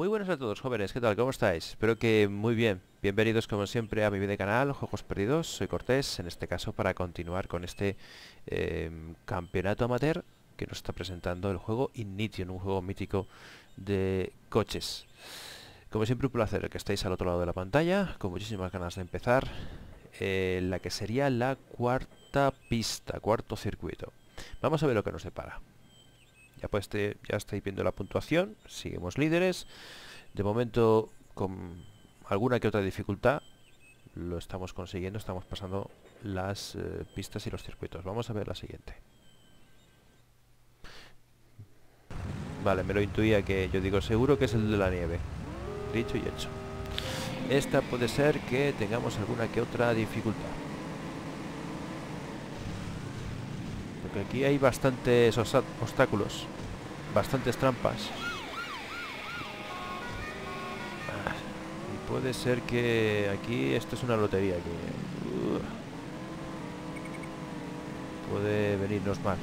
Muy buenas a todos jóvenes, ¿qué tal? ¿Cómo estáis? Espero que muy bien. Bienvenidos como siempre a mi video canal, Juegos Perdidos. Soy Cortés, en este caso para continuar con este eh, campeonato amateur que nos está presentando el juego Ignition, un juego mítico de coches. Como siempre un placer que estéis al otro lado de la pantalla, con muchísimas ganas de empezar. Eh, la que sería la cuarta pista, cuarto circuito. Vamos a ver lo que nos depara. Ya, pues ya estáis viendo la puntuación, seguimos líderes. De momento, con alguna que otra dificultad, lo estamos consiguiendo, estamos pasando las eh, pistas y los circuitos. Vamos a ver la siguiente. Vale, me lo intuía que yo digo seguro que es el de la nieve. Dicho y hecho. Esta puede ser que tengamos alguna que otra dificultad. Porque aquí hay bastantes obstáculos, bastantes trampas. Ah, y puede ser que aquí esto es una lotería que uh, puede venirnos mal.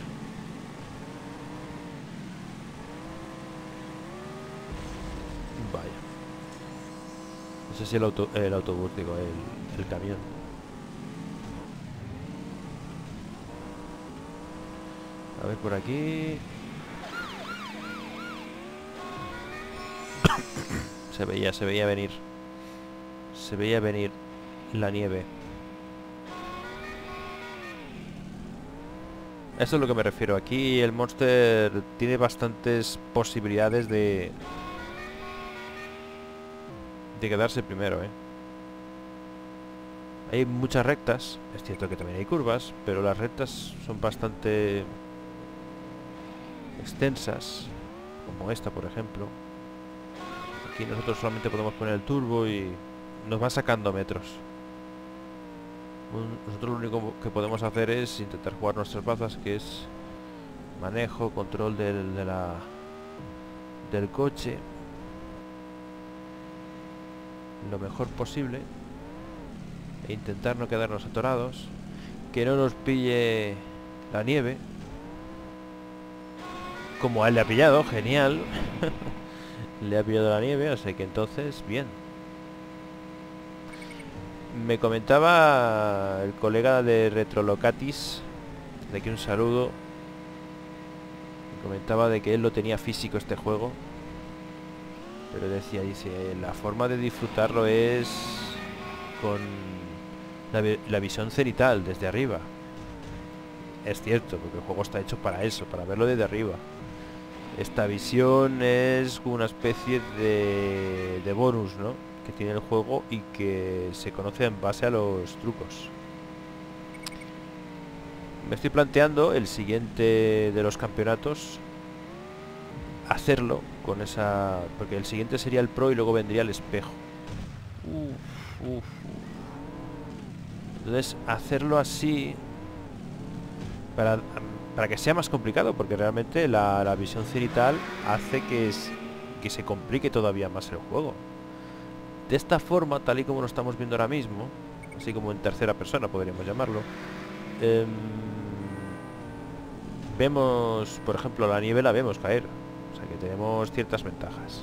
Vaya. No sé si el, auto, el autobús, digo, el, el camión. A ver por aquí. se veía, se veía venir. Se veía venir la nieve. Eso es lo que me refiero. Aquí el monster tiene bastantes posibilidades de... De quedarse primero, ¿eh? Hay muchas rectas. Es cierto que también hay curvas, pero las rectas son bastante extensas, como esta por ejemplo. Aquí nosotros solamente podemos poner el turbo y nos va sacando metros. Nosotros lo único que podemos hacer es intentar jugar nuestras bazas, que es manejo, control del, de la, del coche lo mejor posible e intentar no quedarnos atorados, que no nos pille la nieve como a él le ha pillado, genial. le ha pillado la nieve, así que entonces, bien. Me comentaba el colega de Retrolocatis, de aquí un saludo. Me comentaba de que él lo tenía físico este juego. Pero decía, dice, la forma de disfrutarlo es con la, la visión cenital, desde arriba. Es cierto, porque el juego está hecho para eso, para verlo desde arriba. Esta visión es una especie de, de bonus, ¿no? Que tiene el juego y que se conoce en base a los trucos. Me estoy planteando el siguiente de los campeonatos hacerlo con esa... Porque el siguiente sería el pro y luego vendría el espejo. Uf. Entonces, hacerlo así para para que sea más complicado, porque realmente la, la visión cenital hace que, es, que se complique todavía más el juego. De esta forma, tal y como lo estamos viendo ahora mismo, así como en tercera persona podríamos llamarlo, eh, vemos, por ejemplo, la nieve la vemos caer. O sea que tenemos ciertas ventajas.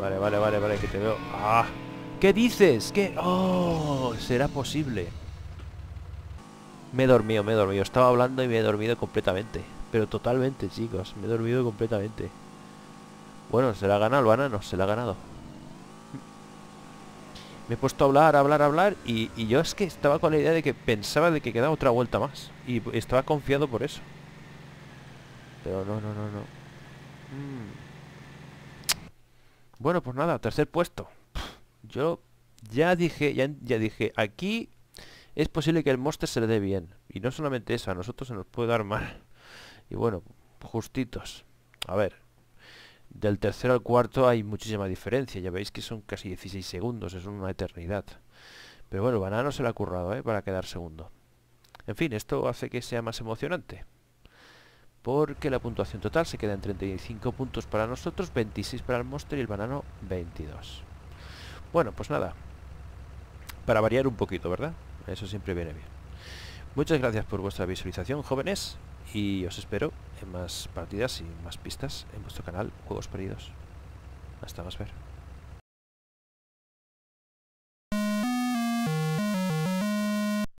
Vale, vale, vale, vale, que te veo. ¡Ah! ¿Qué dices? ¿Qué? ¡Oh! ¿Será posible? Me he dormido, me he dormido. Estaba hablando y me he dormido completamente. Pero totalmente, chicos. Me he dormido completamente. Bueno, se la ha ganado el banano. Se la ha ganado. Me he puesto a hablar, a hablar, a hablar y, yo es que estaba con la idea de que pensaba de que quedaba otra vuelta más. Y estaba confiado por eso. Pero no, no, no, no. Mm. Bueno, pues nada, tercer puesto. Yo ya dije, ya dije, aquí es posible que el monster se le dé bien. Y no solamente eso, a nosotros se nos puede dar mal. Y bueno, justitos. A ver, del tercero al cuarto hay muchísima diferencia. Ya veis que son casi 16 segundos, es una eternidad. Pero bueno, Banano se le ha currado, ¿eh? Para quedar segundo. En fin, esto hace que sea más emocionante. Porque la puntuación total se queda en 35 puntos para nosotros, 26 para el Monster y el Banano 22. Bueno, pues nada. Para variar un poquito, ¿verdad? Eso siempre viene bien. Muchas gracias por vuestra visualización, jóvenes, y os espero en más partidas y más pistas en vuestro canal Juegos Perdidos. Hasta más ver.